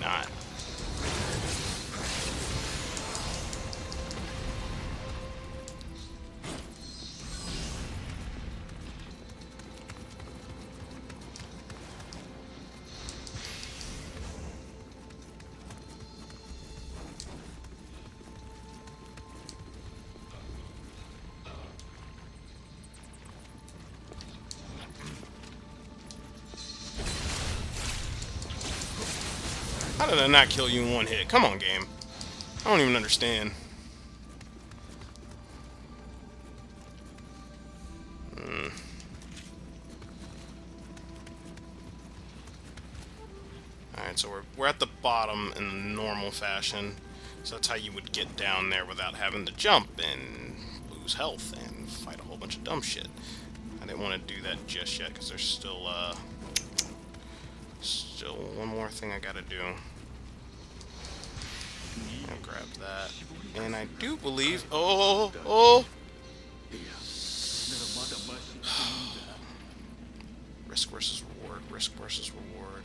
Not. How did I not kill you in one hit? Come on, game. I don't even understand. Hmm. Alright, so we're, we're at the bottom in the normal fashion. So that's how you would get down there without having to jump and lose health and fight a whole bunch of dumb shit. I didn't want to do that just yet because there's still, uh... Still one more thing I gotta do. I'll grab that. And I do believe... Oh! Oh! risk versus reward. Risk versus reward.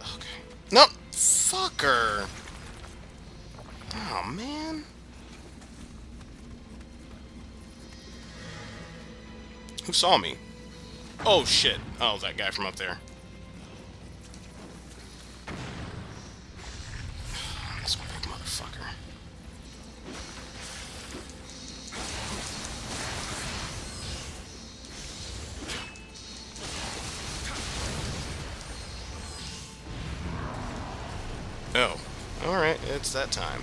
Okay. No! Fucker! Oh, man. Who saw me? Oh, shit. Oh, that guy from up there. Oh. Alright, it's that time.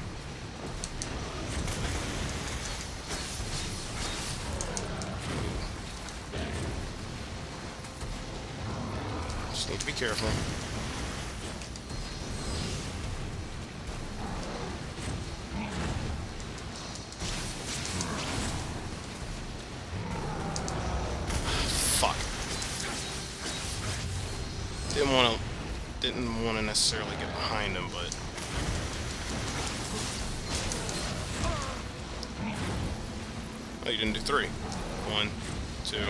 Just need to be careful. Necessarily get behind him, but. Oh, you didn't do three. One, two.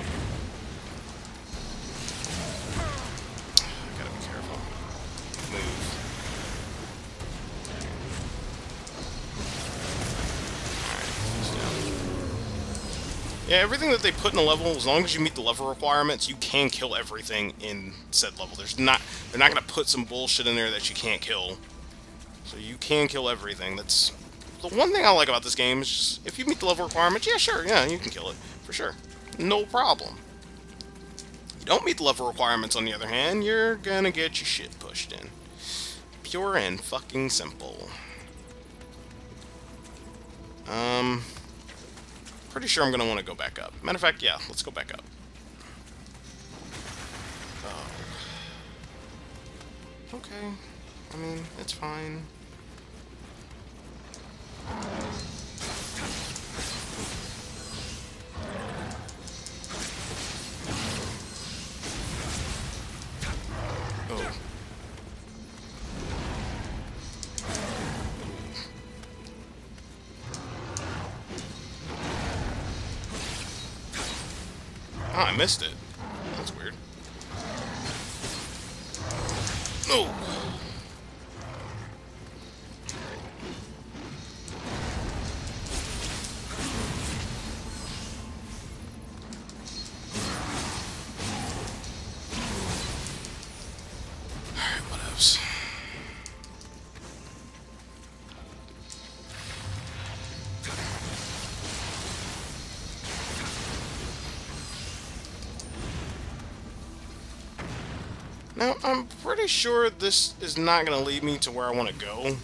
Yeah, everything that they put in a level, as long as you meet the level requirements, you can kill everything in said level. There's not, they're not gonna put some bullshit in there that you can't kill. So you can kill everything. That's the one thing I like about this game is just, if you meet the level requirements, yeah, sure, yeah, you can kill it for sure, no problem. You don't meet the level requirements, on the other hand, you're gonna get your shit pushed in. Pure and fucking simple. Um. Pretty sure I'm going to want to go back up. Matter of fact, yeah, let's go back up. Oh. Okay. I mean, it's fine. Oh. Oh, I missed it. That's weird. No! Pretty sure this is not going to lead me to where I want to go.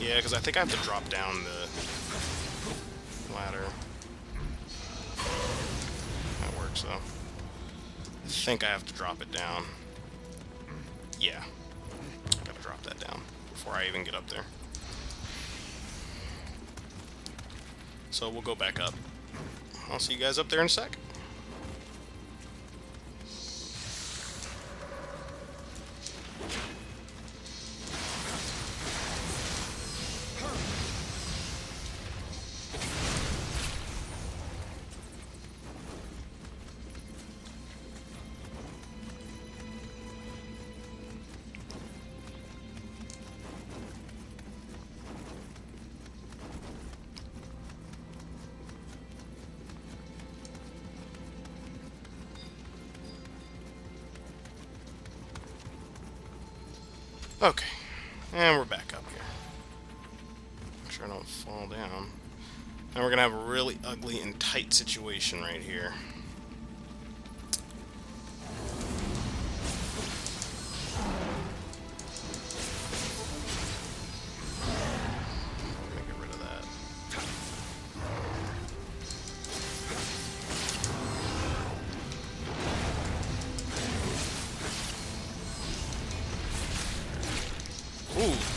Yeah, because I think I have to drop down the ladder. That works, though. I think I have to drop it down. Yeah. I gotta drop that down before I even get up there. So we'll go back up. I'll see you guys up there in a sec. I don't fall down. Now we're going to have a really ugly and tight situation right here.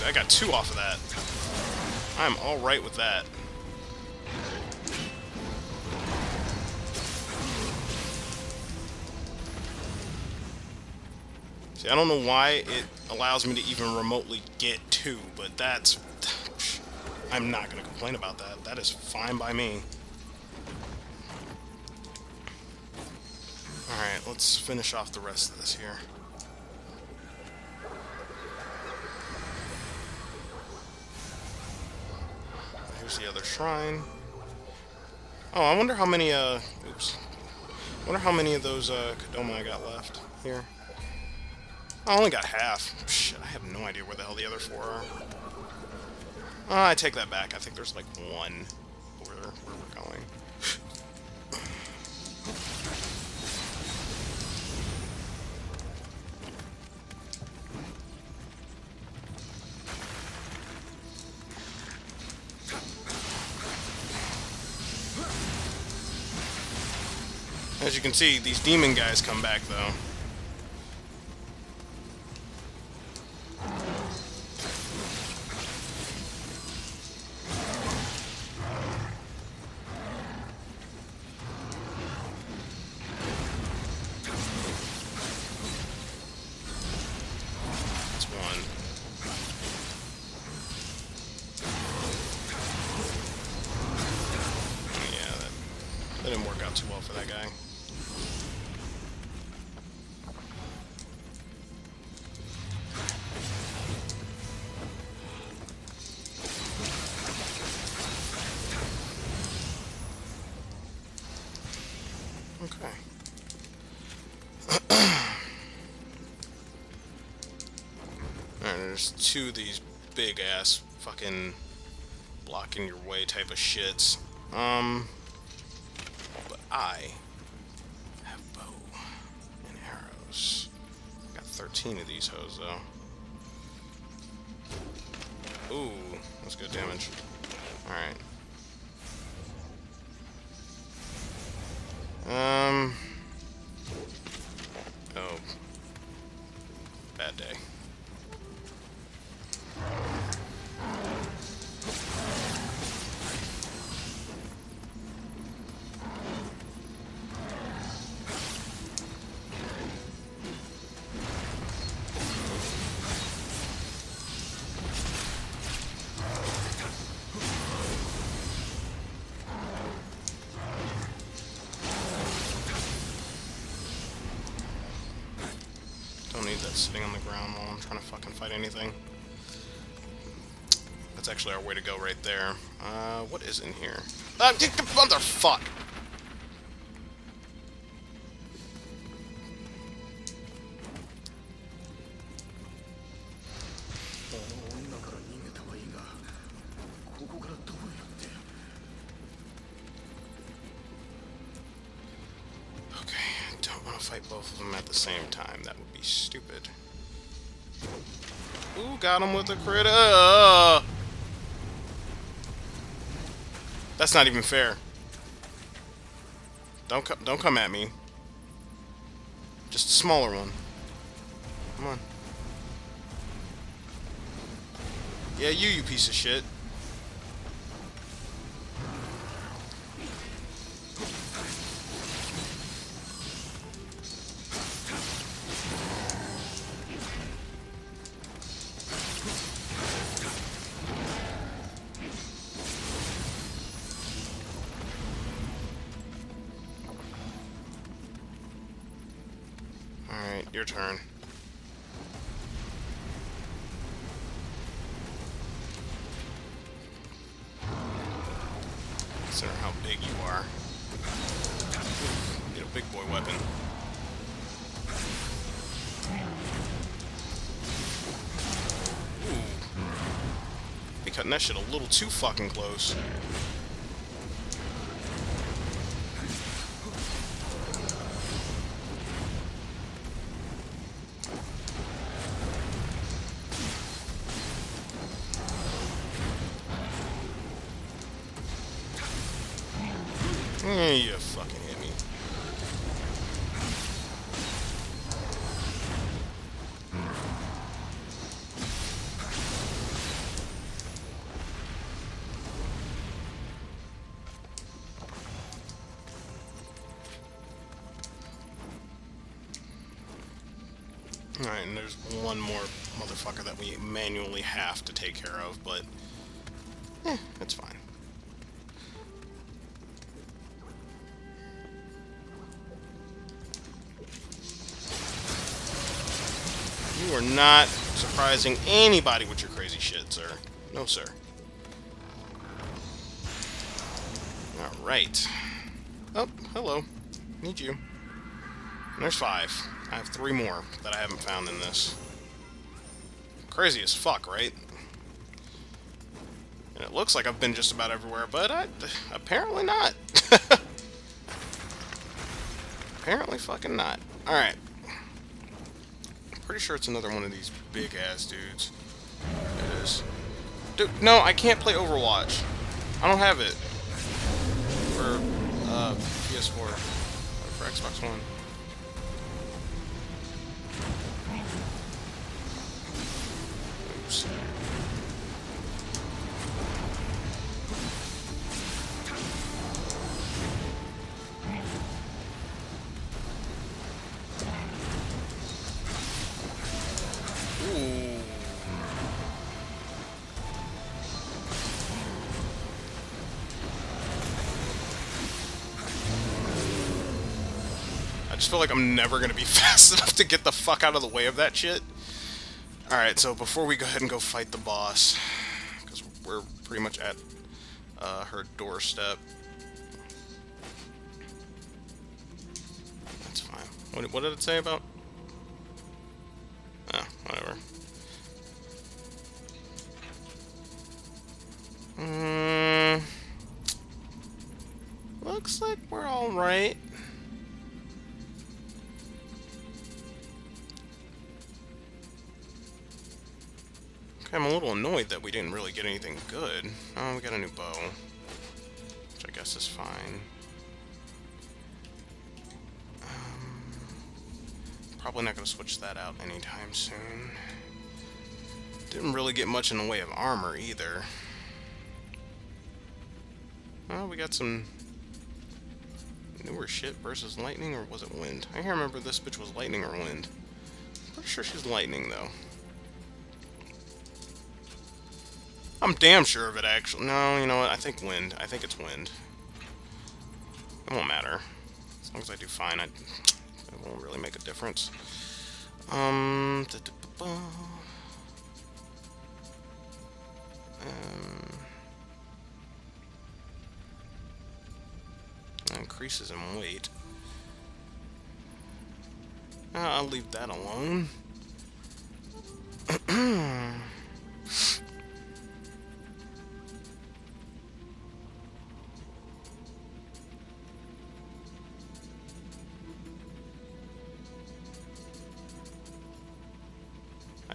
I got two off of that. I'm alright with that. See, I don't know why it allows me to even remotely get two, but that's... I'm not going to complain about that. That is fine by me. Alright, let's finish off the rest of this here. Here's the other shrine. Oh, I wonder how many, uh... Oops. I wonder how many of those, uh, Kodama I got left here. I only got half. Shit, I have no idea where the hell the other four are. Uh, I take that back. I think there's like one where, where we're going. As you can see, these demon guys come back, though. That didn't work out too well for that guy. There's two of these big ass fucking blocking your way type of shits. Um, but I have bow and arrows. I got 13 of these hoes though. Ooh, that's good damage. Alright. Um. Sitting on the ground while I'm trying to fucking fight anything. That's actually our way to go right there. Uh, what is in here? Uh, motherfuck! Fight both of them at the same time. That would be stupid. Ooh, got him with a critter. Uh, That's not even fair. Don't come, don't come at me. Just a smaller one. Come on. Yeah, you, you piece of shit. Alright, your turn. Consider how big you are. Get a big boy weapon. Ooh. be cutting that shit a little too fucking close. Alright, and there's one more motherfucker that we manually have to take care of, but... Eh, it's fine. You are not surprising anybody with your crazy shit, sir. No, sir. Alright. Oh, hello. Need you. And there's five. I have three more that I haven't found in this. Crazy as fuck, right? And it looks like I've been just about everywhere, but I, apparently not. apparently fucking not. Alright. Pretty sure it's another one of these big-ass dudes. It is. Dude, no, I can't play Overwatch. I don't have it. For, uh, PS4. Or For Xbox One. Just feel like I'm never gonna be fast enough to get the fuck out of the way of that shit. Alright, so before we go ahead and go fight the boss, because we're pretty much at uh, her doorstep. That's fine. What, what did it say about? Oh, whatever. Mm, looks like we're alright. I'm a little annoyed that we didn't really get anything good. Oh, we got a new bow. Which I guess is fine. Um, probably not going to switch that out anytime soon. Didn't really get much in the way of armor either. Well, we got some newer shit versus lightning, or was it wind? I can't remember this bitch was lightning or wind. Pretty sure she's lightning, though. I'm damn sure of it, actually. No, you know what? I think wind. I think it's wind. It won't matter. As long as I do fine, I, it won't really make a difference. Um... Da -da -ba -ba. Um... Increases in weight. Uh, I'll leave that alone.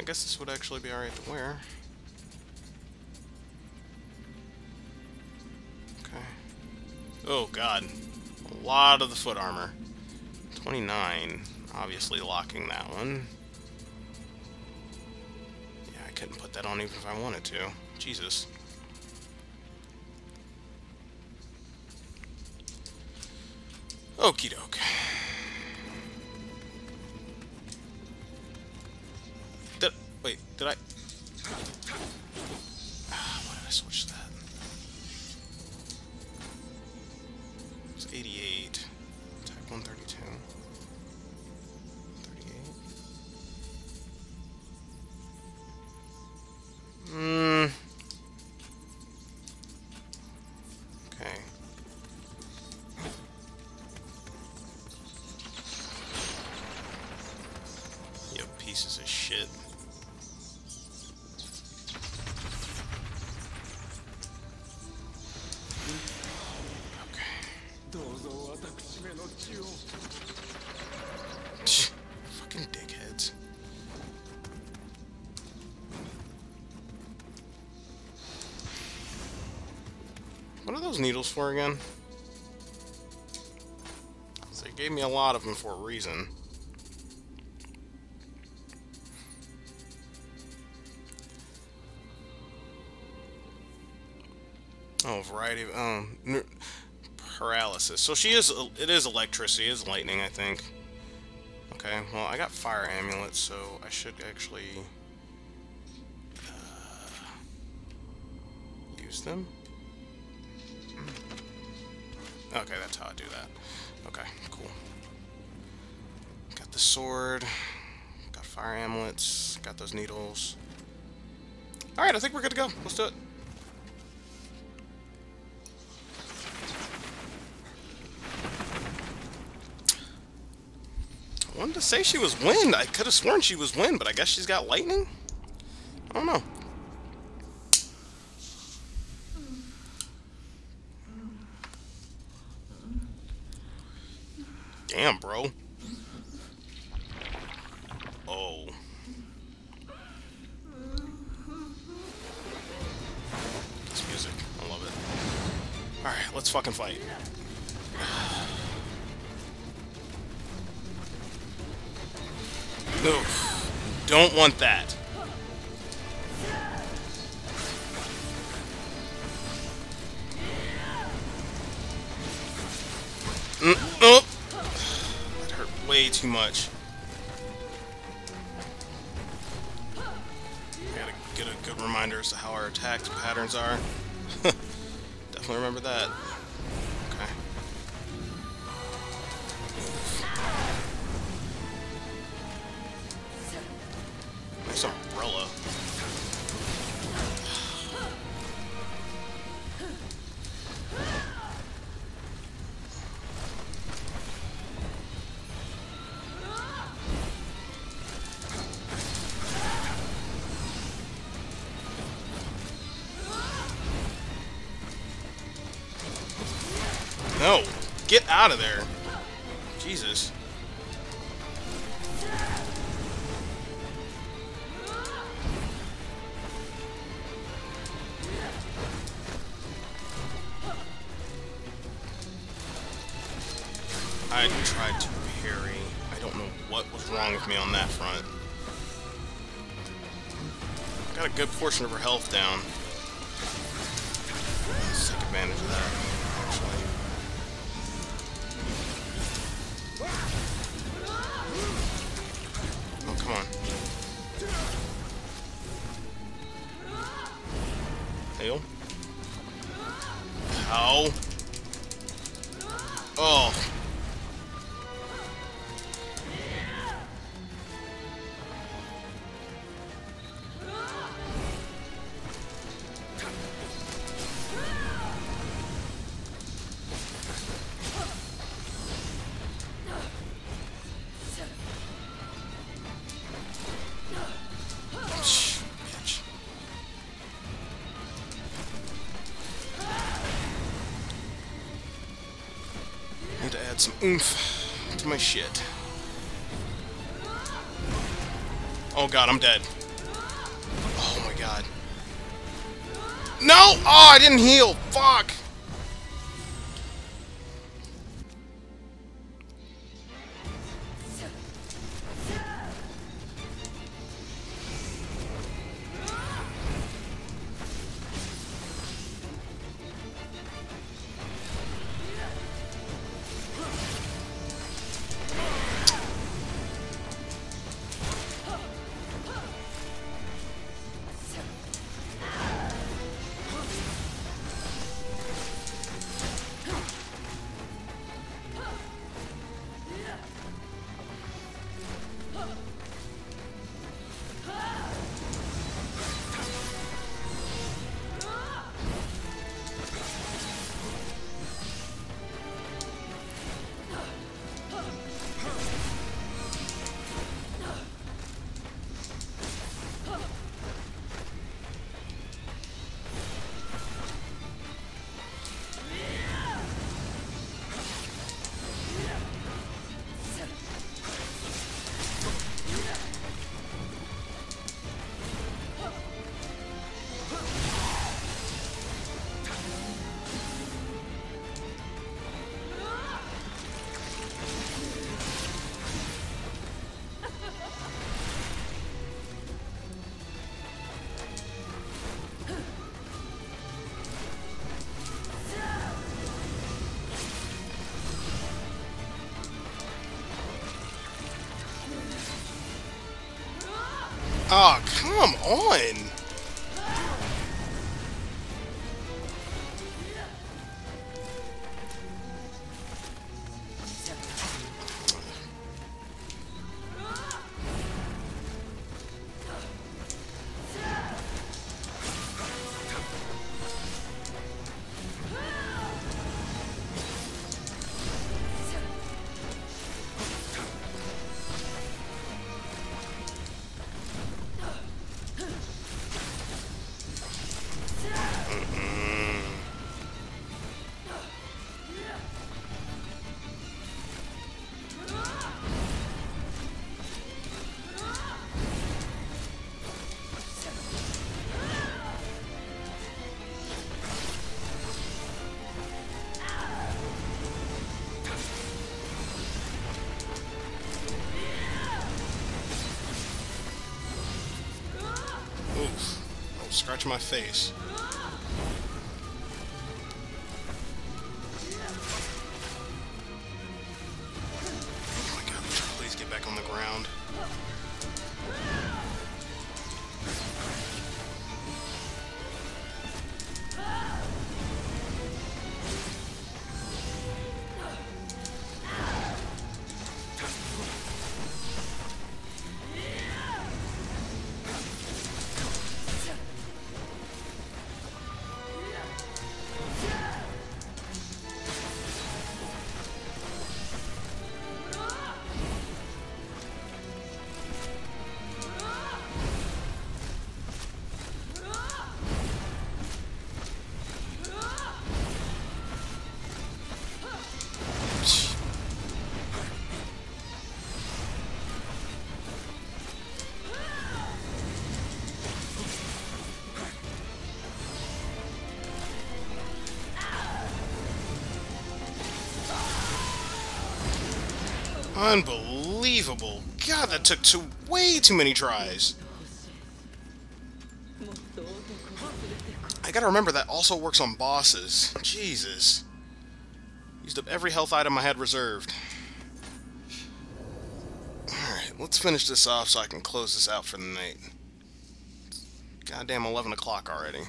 guess this would actually be alright to wear. Okay. Oh god. A lot of the foot armor. 29. Obviously locking that one. Yeah, I couldn't put that on even if I wanted to. Jesus. Okie doke. Did I... those needles for again? They gave me a lot of them for a reason. Oh, variety of um paralysis. So she is. It is electricity. It is lightning. I think. Okay. Well, I got fire amulets, so I should actually uh, use them. Okay, that's how I do that. Okay, cool. Got the sword. Got fire amulets. Got those needles. Alright, I think we're good to go. Let's do it. I wanted to say she was wind. I could have sworn she was wind, but I guess she's got lightning? I don't know. Mm. That hurt way too much. Gotta get a good reminder as to how our attack patterns are. Definitely remember that. Out of there! Jesus. I tried to parry. I don't know what was wrong with me on that front. Got a good portion of her health down. Let's take advantage of that. Heal. Ow. Add some oomph to my shit. Oh god, I'm dead. Oh my god. No! Oh, I didn't heal! Fuck! Oh, come on! Scratch my face. Unbelievable. God, that took too, way too many tries. I gotta remember that also works on bosses. Jesus. Used up every health item I had reserved. Alright, let's finish this off so I can close this out for the night. Goddamn 11 o'clock already.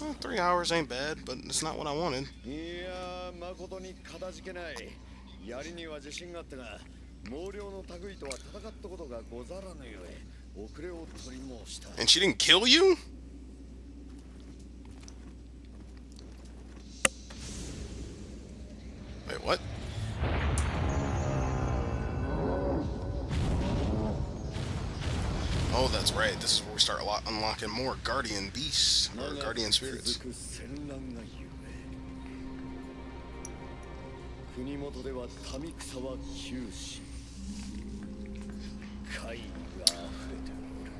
Well, three hours ain't bad, but it's not what I wanted. やりには自信があったが毛量の類とは戦ったことがござらぬゆえ遅れを取り申した And she didn't kill you? Wait, what? Oh, that's right. This is where we start unlocking more Guardian Beasts, or Guardian Spirits. 国元では民草は休止怪異が溢れておる。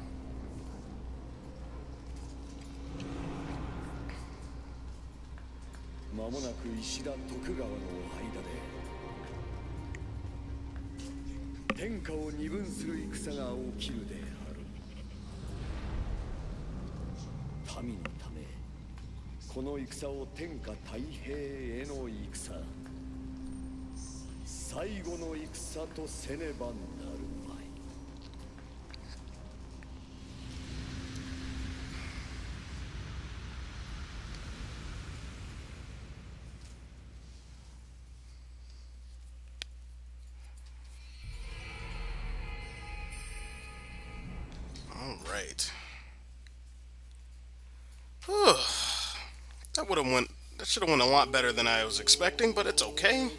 間もなく石田徳川の間で天下を二分する戦が起きるである民のためこの戦を天下太平への戦。最後の戦とせねばなるまい All right. that would have went. That should have went a lot better than I was expecting, but it's okay.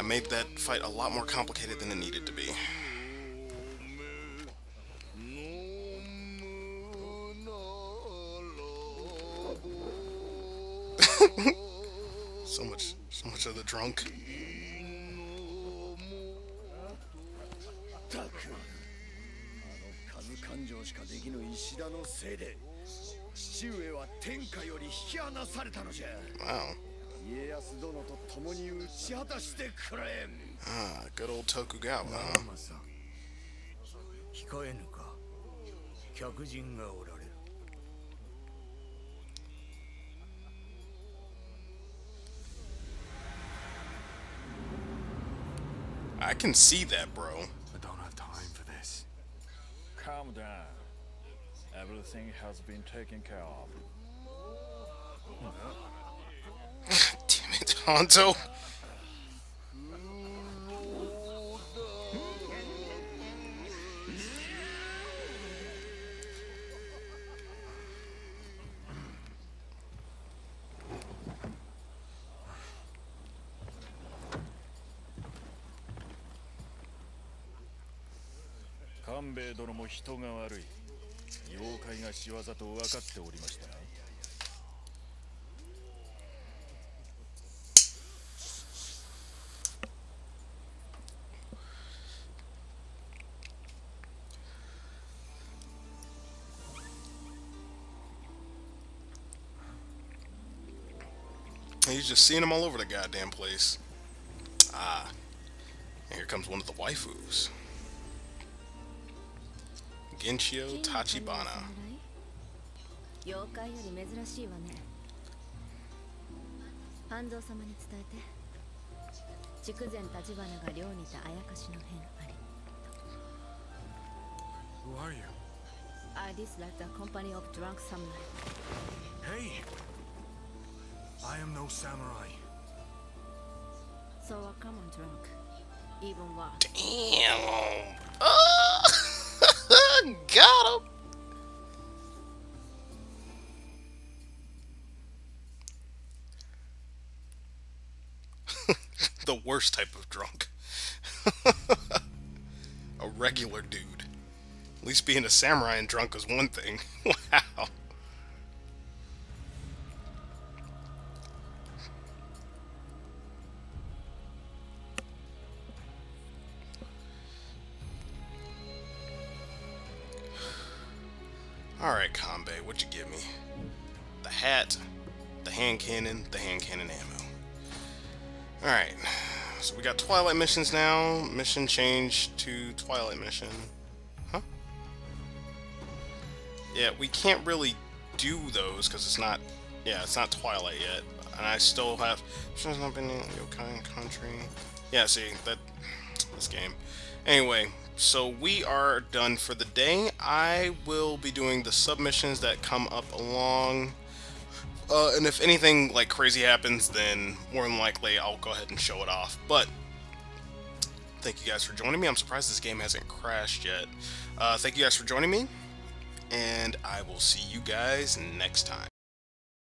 I made that fight a lot more complicated than it needed to be. so much, so much of the drunk. Wow. 家康殿と共に打ち果たしてくれ Ah, good old Tokugawa, huh? 控えぬか客人がおられる I can see that, bro. I don't have time. Calm down. Everything has been taken care of. Damn it, Hanzo. Kanbei 殿も人が悪い。妖怪が仕業と分かっておりました just seeing them all over the goddamn place. Ah. And here comes one of the waifus. Ginchiyo Tachibana. Who are you? I dislike the company of drunk samurai. Hey, I am no samurai. So a common drunk Even worse Damn. Got him. the worst type of drunk. a regular dude. At least being a samurai and drunk is one thing. wow. Alright, Kanbei, what you give me? The hat, the hand cannon, the hand cannon ammo. Alright, so we got Twilight missions now. Mission change to Twilight mission. Huh? Yeah, we can't really do those because it's not, yeah, it's not Twilight yet. And I still have, shows not been in Yokai country. Yeah, see, that, this game. Anyway, so we are done for the day. I will be doing the submissions that come up along. Uh, and if anything like crazy happens, then more than likely I'll go ahead and show it off. But thank you guys for joining me. I'm surprised this game hasn't crashed yet. Uh, thank you guys for joining me, and I will see you guys next time.